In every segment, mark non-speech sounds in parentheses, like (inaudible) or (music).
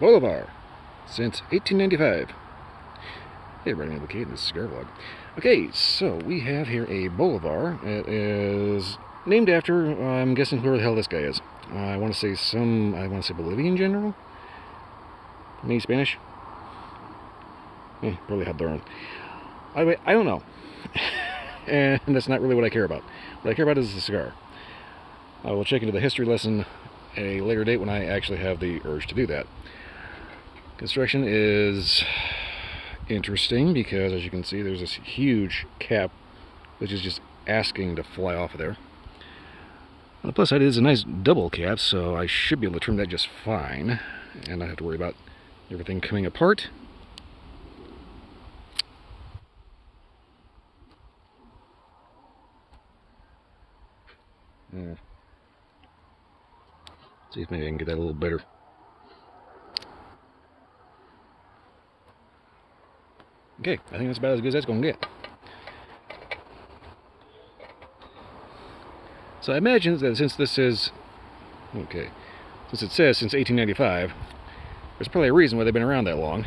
Bolivar since 1895. Hey, everybody, I'm Kate, this is Cigar Vlog. Okay, so we have here a Bolivar. It is named after, I'm guessing whoever the hell this guy is. I want to say some, I want to say Bolivian general? Maybe Spanish? Eh, probably Honduran. I, I don't know. (laughs) and that's not really what I care about. What I care about is the cigar. I will check into the history lesson a later date when I actually have the urge to do that. Construction is interesting because as you can see there's this huge cap which is just asking to fly off of there. On the plus side it is a nice double cap so I should be able to trim that just fine and not have to worry about everything coming apart. Yeah. See if maybe I can get that a little better. Okay, I think that's about as good as that's going to get. So I imagine that since this is, okay, since it says since 1895, there's probably a reason why they've been around that long.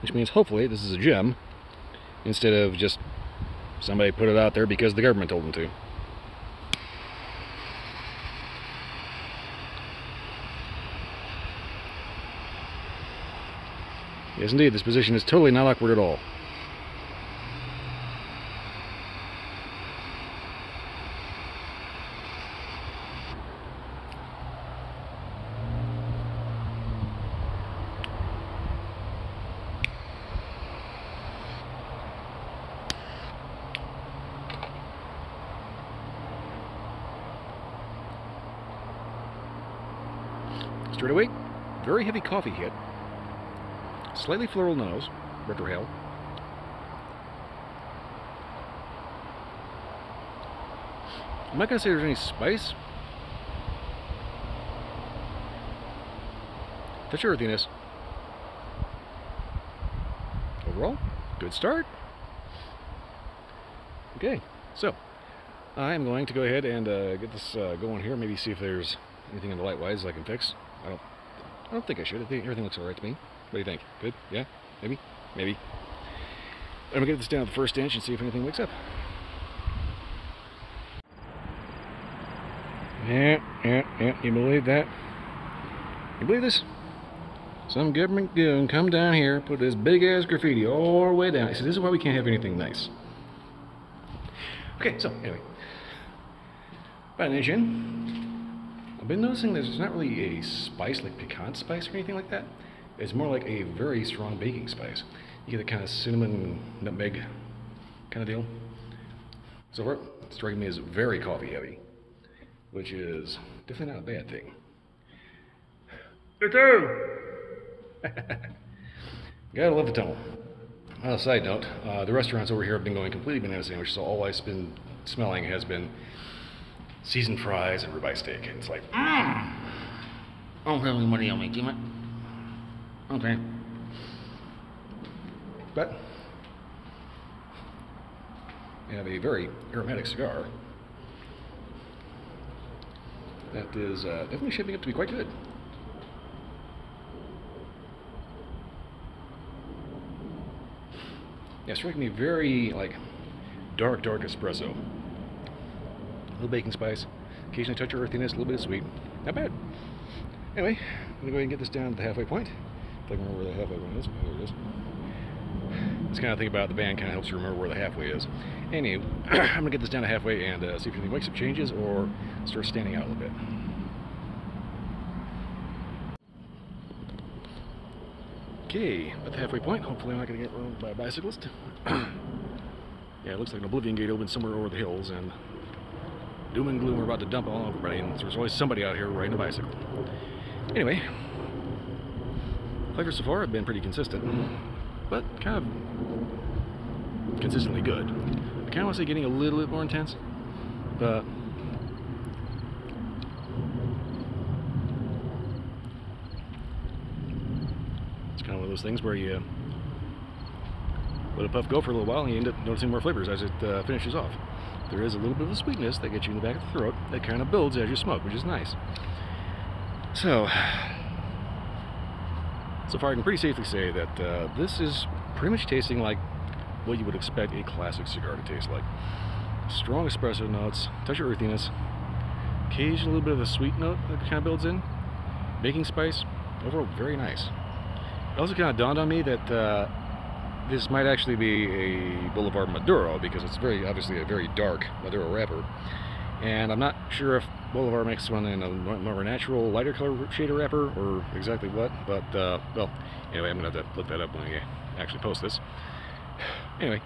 Which means hopefully this is a gem, instead of just somebody put it out there because the government told them to. Yes, indeed, this position is totally not awkward at all. Straight away, very heavy coffee hit. Slightly floral nose, retrohale. I'm not going to say there's any spice. Touch earthiness. Overall, good start. Okay, so I'm going to go ahead and uh, get this uh, going here. Maybe see if there's anything in the light wise I can fix. I don't. I don't think I should. I think everything looks alright to me. What do you think? Good? Yeah? Maybe? Maybe. I'm gonna get this down to the first inch and see if anything wakes up. Yeah, yeah, yeah. You believe that? You believe this? Some government goon come down here, put this big ass graffiti all the way down. He said, This is why we can't have anything nice. Okay, so anyway. About an inch in. I've been noticing there's not really a spice, like pecan spice or anything like that. It's more like a very strong baking spice. You get a kind of cinnamon, nutmeg kind of deal. So it's striking me as very coffee heavy, which is definitely not a bad thing. (laughs) Gotta love the tunnel. On a side note, uh, the restaurants over here have been going completely banana sandwich, so all I've been smelling has been seasoned fries and ribeye steak. And it's like, mmm! Oh, really, what do you make, it? Okay. But we have a very aromatic cigar that is uh, definitely shaping up to be quite good. Yeah, striking me very like dark, dark espresso. Little baking spice, occasionally touch of earthiness, a little bit of sweet. Not bad. Anyway, I'm gonna go ahead and get this down to the halfway point. If I can remember where the halfway point is. Oh, there it is. This kind of thing about the band kind of helps you remember where the halfway is. Anyway, (clears throat) I'm gonna get this down to halfway and uh, see if anything wakes up changes or starts standing out a little bit. Okay, at the halfway point. Hopefully I'm not gonna get run by a bicyclist. (clears throat) yeah, it looks like an Oblivion Gate opened somewhere over the hills and doom and gloom are about to dump all over everybody and there's always somebody out here riding a bicycle. Anyway, flavors so far have been pretty consistent, but kind of consistently good. I kind of want to say getting a little bit more intense, but it's kind of one of those things where you let a puff go for a little while and you end up noticing more flavors as it uh, finishes off. There is a little bit of a sweetness that gets you in the back of the throat that kind of builds as you smoke, which is nice. So, So far, I can pretty safely say that uh, this is pretty much tasting like what you would expect a classic cigar to taste like. Strong espresso notes, touch of earthiness, occasionally a little bit of a sweet note that kind of builds in, baking spice. Overall, very nice. It also kind of dawned on me that uh, this might actually be a Bolivar Maduro because it's very obviously a very dark Maduro wrapper. And I'm not sure if Bolivar makes one in a more natural, lighter color shade wrapper or exactly what, but uh, well, anyway, I'm going to have to look that up when I actually post this. (sighs) Anyway,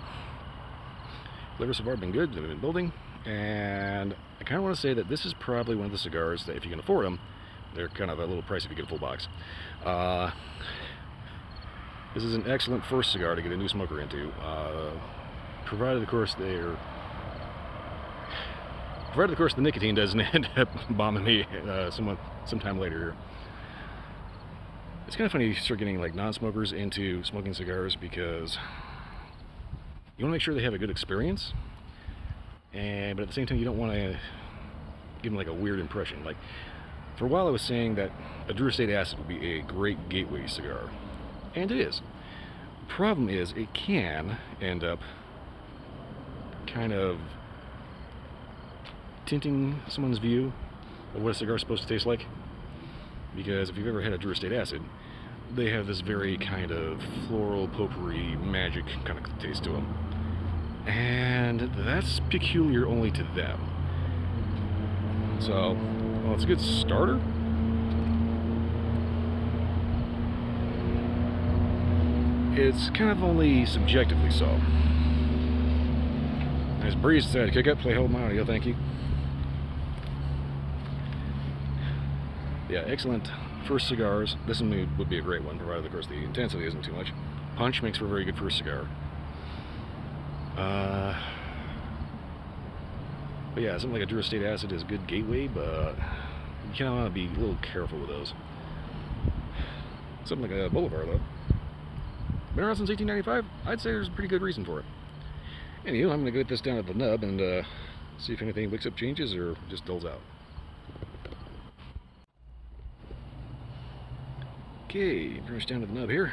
flavors so far have been good, they've been building, and I kind of want to say that this is probably one of the cigars that if you can afford them, they're kind of a little pricey if you get a full box. Uh, this is an excellent first cigar to get a new smoker into, uh, provided, of course, they're provided, of course, the nicotine doesn't (laughs) end up bombing me uh, someone sometime later here. It's kind of funny you start getting like non-smokers into smoking cigars because you want to make sure they have a good experience, and but at the same time you don't want to give them like a weird impression. Like for a while I was saying that a Drew Estate Acid would be a great gateway cigar, and it is. Problem is it can end up kind of tinting someone's view of what a cigar is supposed to taste like. Because if you've ever had a Drew Estate Acid, they have this very kind of floral, potpourri, magic kind of taste to them. And that's peculiar only to them. So, well, it's a good starter. It's kind of only subjectively so. Nice breeze to kick up, play hold my audio, thank you. yeah, excellent first cigars. This one would be a great one, provided, of course, the intensity isn't too much. Punch makes for a very good first cigar. Uh, but yeah, something like a Drew Estate Acid is a good gateway, but you kind of want to be a little careful with those. Something like a Bolivar, though. Been around since 1895. I'd say there's a pretty good reason for it. Anyway, I'm going to get this down at the nub and uh, see if anything wakes up changes or just dulls out. Okay, brush down to the nub here.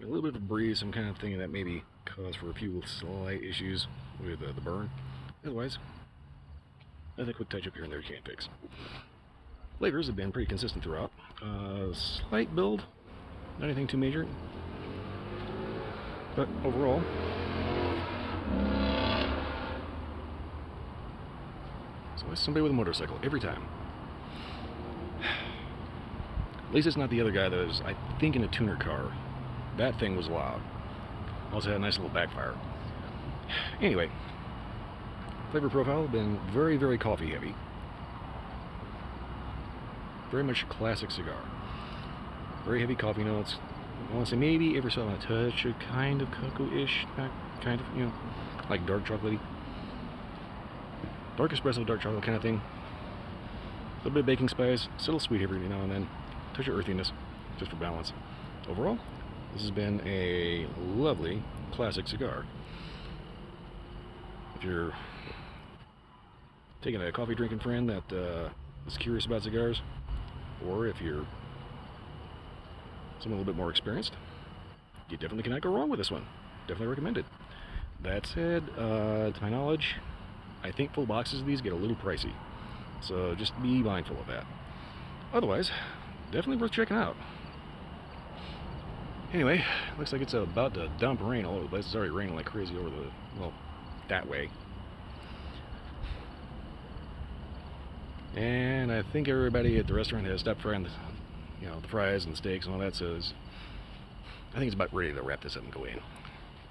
A little bit of a breeze, I'm kind of thinking that maybe caused for a few slight issues with uh, the burn. Otherwise, I think quick touch up here and there can't fix. Flavors have been pretty consistent throughout. Uh, slight build, not anything too major. But overall, it's always somebody with a motorcycle, every time. At least it's not the other guy that was, I think, in a tuner car. That thing was loud. Also had a nice little backfire. Anyway, flavor profile been very, very coffee heavy. Very much classic cigar. Very heavy coffee notes. I want to say maybe ever so a touch of kind of cocoa-ish, kind of, you know, like dark chocolatey. Dark espresso, dark chocolate kind of thing. A little bit of baking spice, a little sweet every now and then touch of earthiness, just for balance. Overall, this has been a lovely classic cigar. If you're taking a coffee drinking friend that uh, is curious about cigars, or if you're someone a little bit more experienced, you definitely cannot go wrong with this one. Definitely recommend it. That said, uh, to my knowledge, I think full boxes of these get a little pricey. So just be mindful of that. Otherwise, definitely worth checking out. Anyway, looks like it's about to dump rain all over the place. It's already raining like crazy over the, well, that way. And I think everybody at the restaurant has stopped frying the, you know, the fries and the steaks and all that, so I think it's about ready to wrap this up and go in.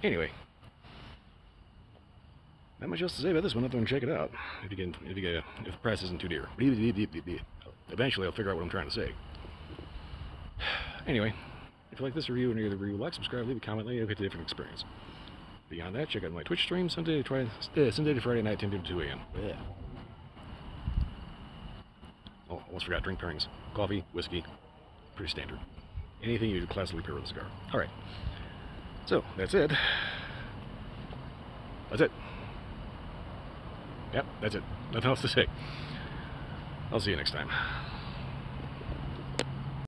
Anyway, not much else to say about this one than check it out if you can, if you get, if the price isn't too dear. Eventually, I'll figure out what I'm trying to say. (sighs) Anyway, if you like this review and any other review, like, subscribe, leave a comment, let me know get a different experience. Beyond that, check out my Twitch stream Sunday to, try, uh, Sunday to Friday night, 10 to 2 a.m. Yeah. Oh, almost forgot drink pairings. Coffee, whiskey, pretty standard. Anything you classically pair with a cigar. Alright. So, that's it. That's it. Yep, that's it. Nothing else to say. I'll see you next time.